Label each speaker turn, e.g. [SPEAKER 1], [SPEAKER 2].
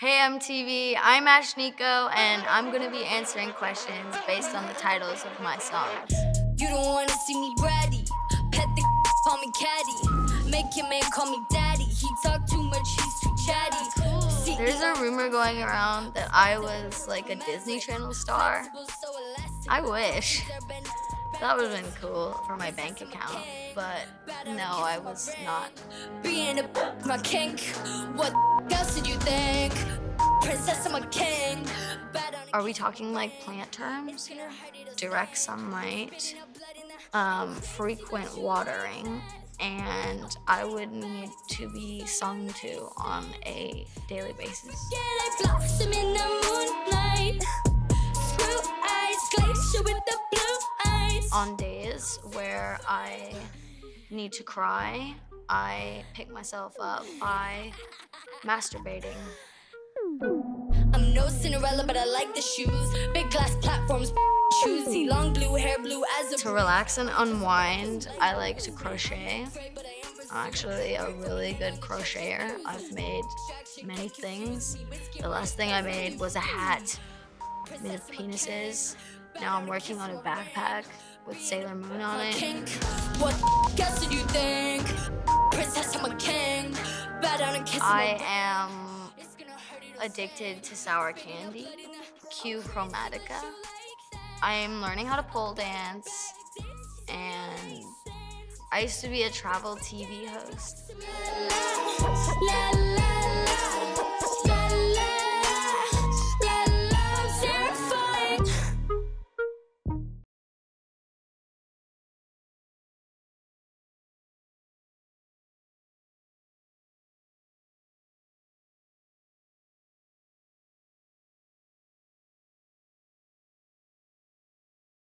[SPEAKER 1] Hey MTV, I'm Ashnikko, and I'm gonna be answering questions based on the titles of my songs.
[SPEAKER 2] You don't wanna see me bratty, pet the call me caddy, make your man call me daddy. He talk too much, he's too chatty.
[SPEAKER 1] There's a rumor going around that I was like a Disney Channel star. I wish. That would have been cool for my bank account, but no, I was not.
[SPEAKER 2] Being a my kink. What else did you think? Princess, I'm a king.
[SPEAKER 1] Are we talking like plant terms? Direct sunlight, um, frequent watering, and I would need to be sung to on a daily basis.
[SPEAKER 2] Yeah, they blossom in the moonlight. Screw eyes, glacier with the blue eyes.
[SPEAKER 1] On days where I need to cry, I pick myself up by masturbating.
[SPEAKER 2] I'm no Cinderella, but I like the shoes. Big glass platforms, choosy. Long blue hair, blue as a
[SPEAKER 1] To relax and unwind, I like to crochet. I'm actually a really good crocheter. I've made many things. The last thing I made was a hat made of penises. Now I'm working on a backpack with Sailor Moon on it.
[SPEAKER 2] What else did you think? I'm a king. Bow down and kiss
[SPEAKER 1] I am addicted to sour candy. Q Chromatica. I am learning how to pole dance and I used to be a travel TV host.